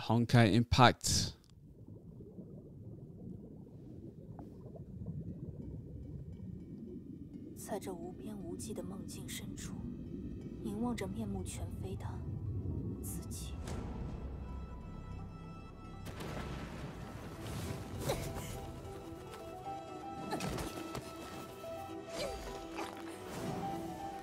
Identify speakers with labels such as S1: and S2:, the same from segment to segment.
S1: Honkai Impact.
S2: 在这无边无际的梦境深处，凝望着面目全非的自己。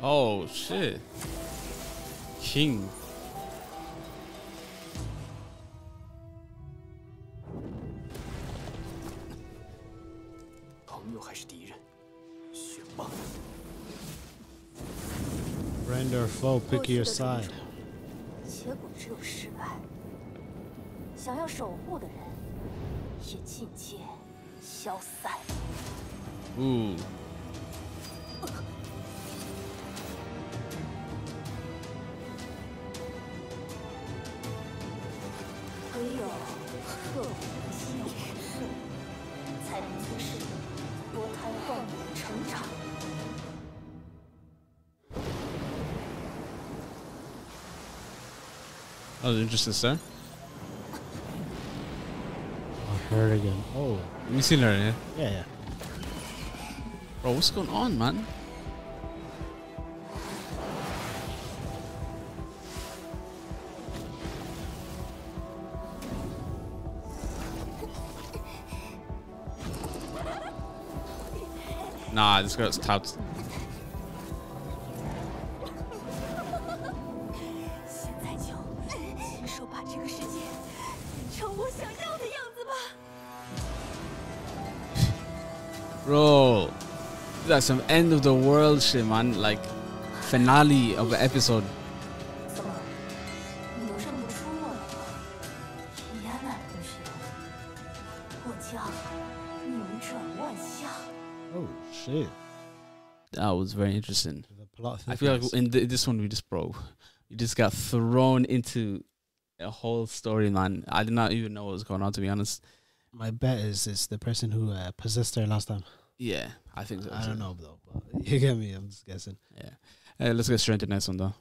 S1: Oh shit. King.
S3: or foe,
S2: 过
S3: pick
S2: 去
S3: your
S2: 的忠
S3: side.
S2: 诚结果只有失败。想要守护的人，也尽皆消散。
S1: Ooh.
S2: 唯有刻骨心血，才能促使脱胎换骨的成长。
S1: That was interesting, sir.
S3: I heard again. Oh,
S1: Let me see her, yeah.
S3: yeah, yeah.
S1: Bro, what's going on, man? Nah, this girl's tapped. like some end of the world shit, man. Like finale of an episode.
S3: Oh shit!
S1: That was very interesting. I feel like in th this one we just broke. You just got thrown into a whole story, man. I did not even know what was going on to be honest.
S3: My bet is it's the person who uh, possessed her last time.
S1: Yeah, I think so.
S3: I don't know though, but you get me. I'm just guessing.
S1: Yeah. Uh, let's get straight into the next one, though.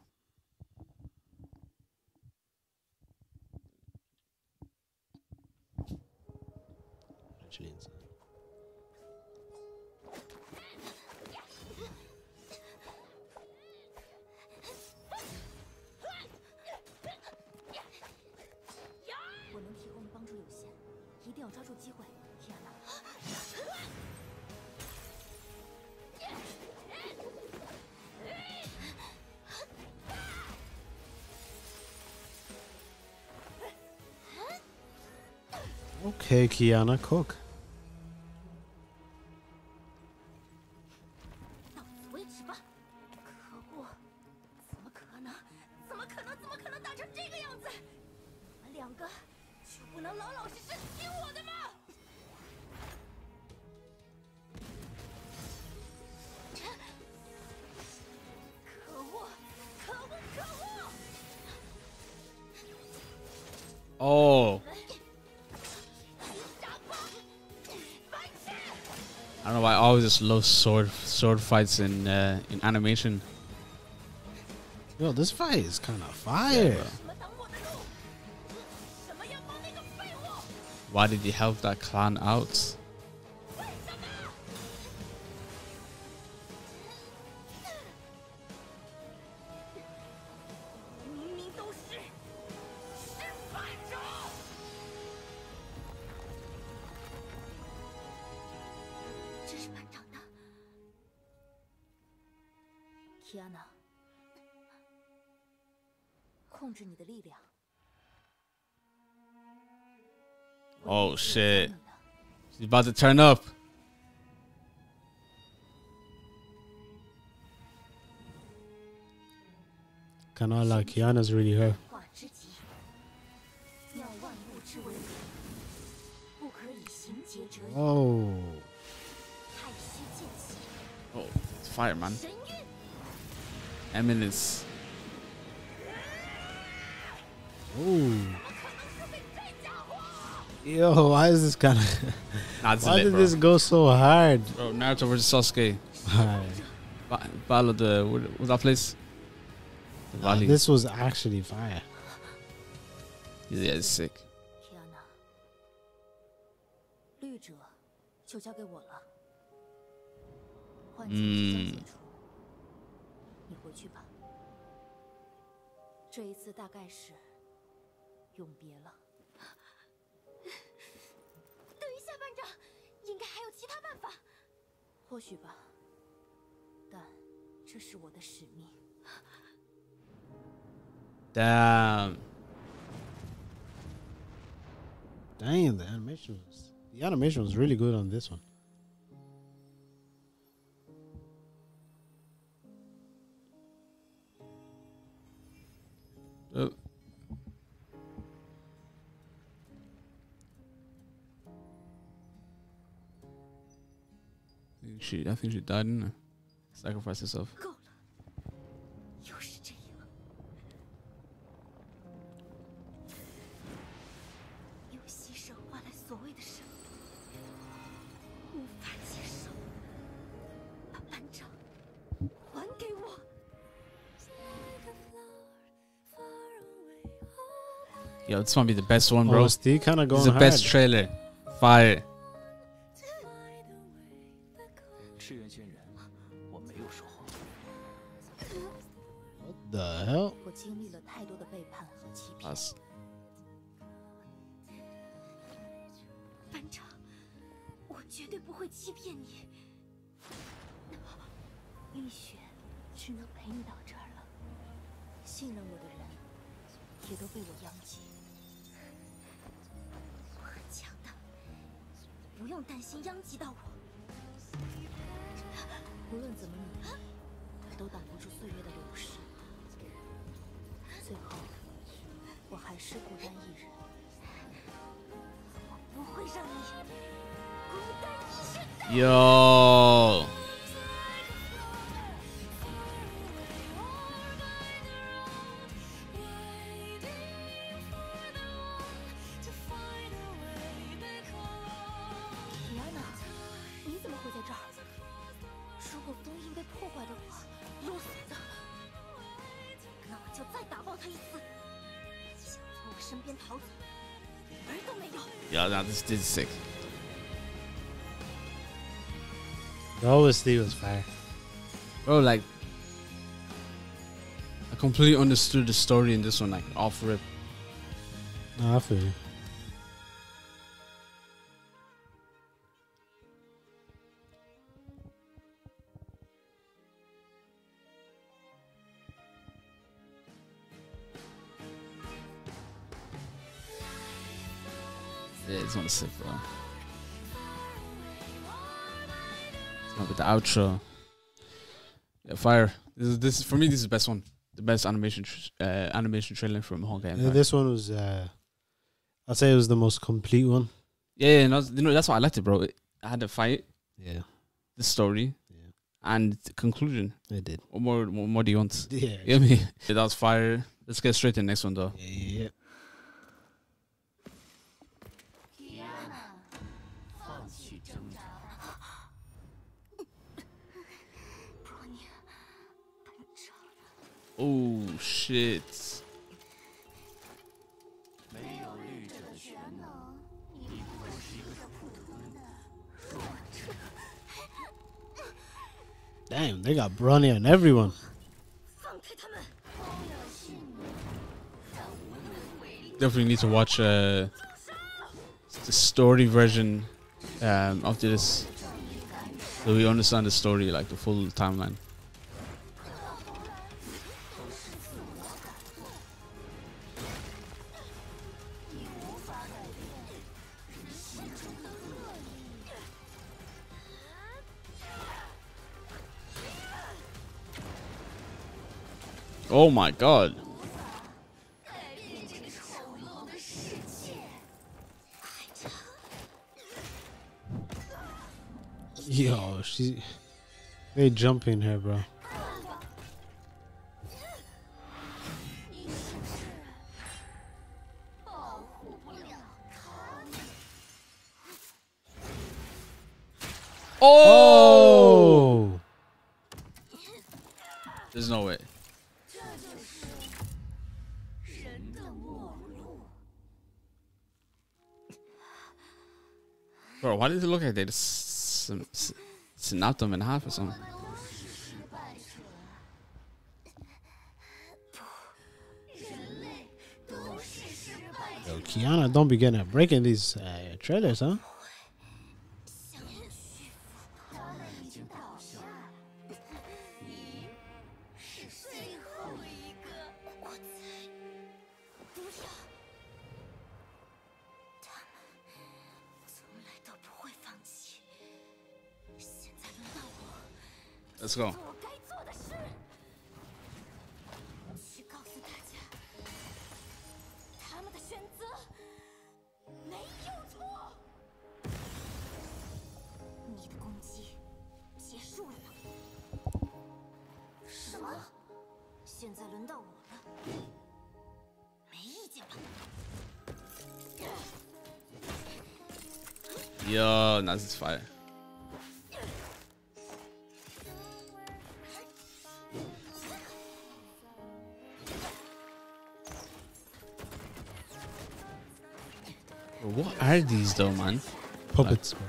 S3: ok，Kiana cook。
S2: 到此为止吧！可恶！怎么可能？怎么可能？怎么可能打成这个样子？你们两个就不能老老实实听我的吗？
S1: always just love sword sword fights in uh, in animation.
S3: Yo, this fight is kind of fire.
S1: Why did you help that clan out?
S2: 提安娜，控制你的力量。
S1: Oh shit, she's about to turn up.
S3: Kanala, Kiana's really her.
S2: 化之极，妙万物之为本，不可以行劫者也。
S3: Oh,
S2: 太虚剑气，
S1: Oh, it's fire, man. Eminence.
S3: Ooh. Yo, why is this kind of? why did
S1: bro.
S3: this go so hard?
S1: Bro, Naruto versus Sasuke.
S3: Alright.
S1: Battle of the what was that place? The
S3: nah,
S1: valley.
S3: this was actually fire.
S1: Yeah, it's sick.
S2: Mm. 你回去吧。这一次大概是永别了。等一下，班长，应该还有其他办法。或许吧，但这是我的使命。
S1: Damn.
S3: Dang, the animation was the animation was really good on this one.
S1: She, I think she died, and? Sacrificed herself. Yo, this might be the best one, bro.
S3: Oh, kind of going.
S1: This the
S3: hard.
S1: best trailer. Fire.
S2: 经历了太多的背叛和欺骗。班长，我绝对不会欺骗你。丽雪只能陪你到这儿了，信任我的人也都被我殃及。我很强的，不用担心殃及到我。无论怎么努力，都挡不住岁月的流逝。还是孤单一人。我不会让你孤单一生。
S1: Yo. Yeah, nah, this, this is sick.
S3: The OST was fire.
S1: Bro, like, I completely understood the story in this one, like, off rip.
S3: No, I feel you.
S1: It's not sick, bro. It's not with the outro. Yeah, fire. This is this is for me. This is the best one. The best animation tr- uh, animation trailer from Honkai Impact.
S3: this one was. Uh, I'd say it was the most complete one.
S1: yeah, yeah, no, you know that's why I liked it, bro. It, I had the fight,
S3: Yeah,
S1: the story,
S3: Yeah.
S1: and the conclusion.
S3: it did.
S1: What more? What more do you want?
S3: Yeah,
S1: You know what I mean? Yeah, that was fire. Let's get straight to the next one, though.
S3: yeah.
S1: Oh shit.
S3: Damn, they got Bronya on everyone.
S1: Definitely need to watch uh, the story version um, after this so we understand the story, like the full timeline. Oh my god.
S3: Yo, she. They jumping her, bro.
S1: Bro, why does it look like they just snapped them in half or something?
S3: Yo, Kiana, don't be getting breaking these uh, trailers, huh?
S1: Let's go.
S2: 做我该做的事，去告诉大家，他们的选择没有错。你的攻击结束了吗？什么？现在轮到我了，没意见吧
S1: ？Yo, nice is are these though, man?
S3: Puppets.
S2: Like,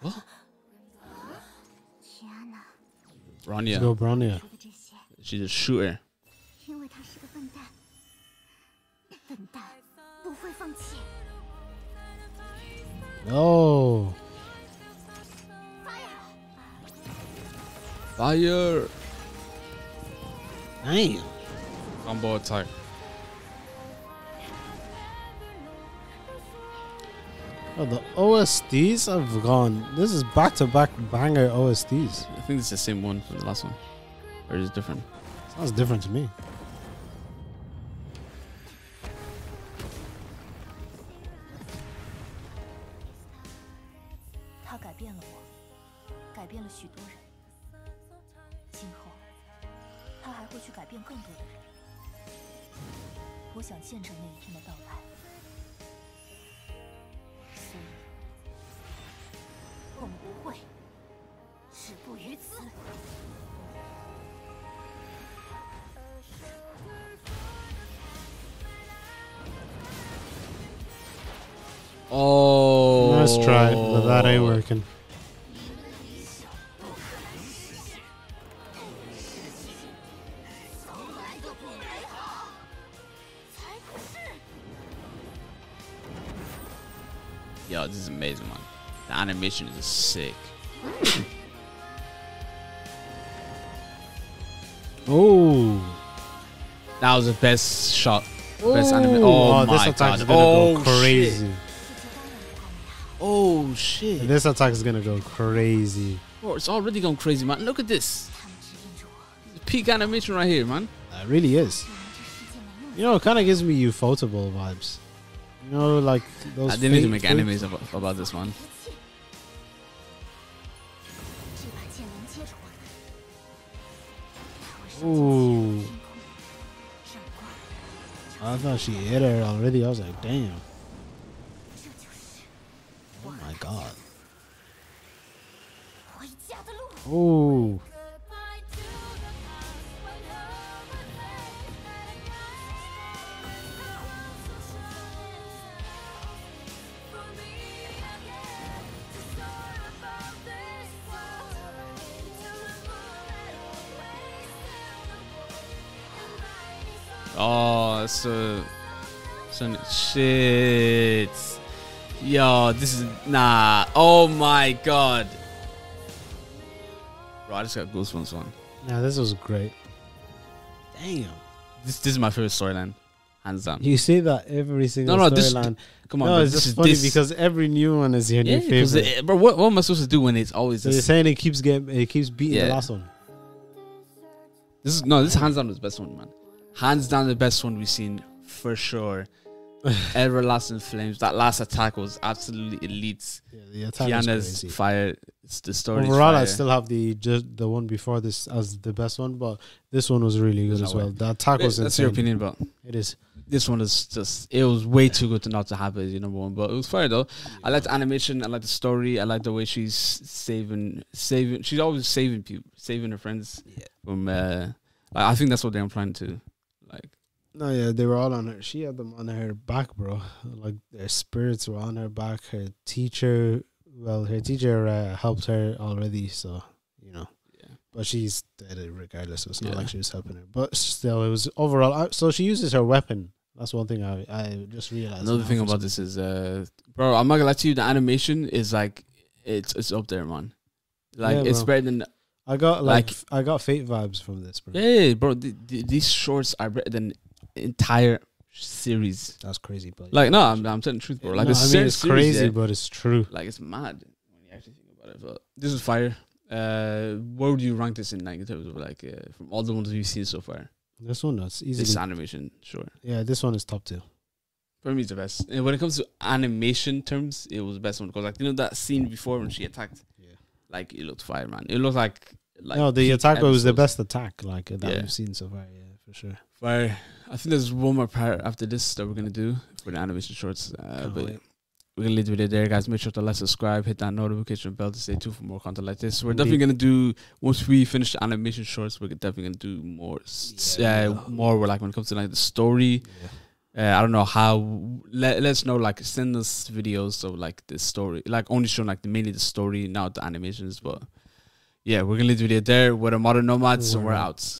S1: What? Bronya.
S3: go Bronya.
S1: She's a shooter.
S3: Oh.
S1: Fire!
S3: damn.
S1: Combo attack.
S3: Oh, the OSTs have gone. This is back to back banger OSTs.
S1: I think it's the same one from the last one. Or is it different?
S3: Sounds different to me.
S1: Oh.
S3: Nice try, but that ain't working.
S1: Yo, this is amazing, man. The animation is sick.
S3: Oh.
S1: That was the best shot. Best anime. Oh,
S3: oh
S1: my god. oh,
S3: go crazy.
S1: Shit. Oh shit.
S3: This attack is gonna go crazy.
S1: Oh, it's already gone crazy, man. Look at this. Peak animation right here, man.
S3: It really is. You know, it kind of gives me Ufotable vibes. You know, like those.
S1: I didn't need to make enemies about, about this one.
S3: Ooh. I thought she hit her already. I was like, damn. Oh my god.
S2: Ooh.
S3: Oh.
S1: So. So shit. Yo, this is. Nah. Oh my god. Bro, I just got goosebumps, man.
S3: Yeah, this was great. Damn.
S1: This, this is my favorite storyline. Hands down.
S3: You say that every single
S1: no, this-
S3: storyline.
S1: Come on,
S3: no,
S1: bro,
S3: it's
S1: this
S3: just
S1: is
S3: funny
S1: this.
S3: because every new one is your
S1: yeah,
S3: new favorite.
S1: it- bro, what, what am I supposed to do when it's always
S3: so you're saying it keeps getting, it keeps beating the last one.
S1: This is no, this hands down is the best one, man. Hands down the best one we've seen for sure. Everlasting flames. That last attack was absolutely elite.
S3: Yeah, the attack was
S1: Kiana's
S3: crazy.
S1: fire. It's the story.
S3: Overall, I still have the just the one before this as the best one, but this one was really good as well.
S1: way.
S3: The attack
S1: Wait,
S3: was
S1: That's
S3: insane.
S1: your opinion, but
S3: It is.
S1: this one is just it was way too good to not to have it as your number one. But it was fire though. I like the animation. I like the story. I like the way she's saving, saving. She's always saving people, saving her friends
S3: Yeah.
S1: from. Uh, like, I think that's what they're implying to.
S3: No, yeah, they were all on her. She had them on her back, bro. Like their spirits were on her back. Her teacher, well, her teacher uh, helped her already, so you know.
S1: yeah,
S3: But she's dead regardless. So it's not
S1: Yeah.
S3: like she was helping her. But still, it was overall. uh, So she uses her weapon. That's one thing I I just realized.
S1: another thing about this is, uh, bro, I'm not gonna lie to you. The animation is like, it's it's up there, man. Like,
S3: Yeah,
S1: it's better than
S3: I got like,
S1: like-
S3: I got fate vibes from this, bro.
S1: yeah, yeah, bro. th- th- these shorts are better than entire series.
S3: That's crazy, but
S1: Like, no, I'm, I'm telling the truth, bro. Like,
S3: no, I mean it's
S1: series,
S3: crazy,
S1: yeah,
S3: but it's true.
S1: like it's mad when you actually think about it. But this is fire. Uh, where would you rank this in like in terms of like uh, from all the ones you've seen so far?
S3: This one, that's easy.
S1: This animation, sure.
S3: yeah, this one is top two.
S1: For me, it's the best. And when it comes to animation terms, it was the best one because like you know that scene before when she attacked,
S3: Yeah.
S1: like it looked fire, man. It looked like like
S3: no, the attack was the best attack like that
S1: Yeah.
S3: we've seen so far. Yeah, for sure.
S1: Fire. I think there's one more part after this that we're gonna do for the animation shorts. Uh, but
S3: wait.
S1: we're gonna leave the video there, guys. Make sure to like, subscribe, hit that notification bell to stay tuned for more content like this. We're
S3: Indeed.
S1: definitely gonna do once we finish the animation shorts. We're definitely gonna do more,
S3: Yeah.
S1: uh, more. Like when it comes to like the story.
S3: Yeah.
S1: Uh, I don't know how. Let let's know. Like send us videos of like the story, like only showing like the mainly the story, not the animations. But yeah, we're gonna leave the video there. We're the modern nomads, and we're
S3: We're
S1: out.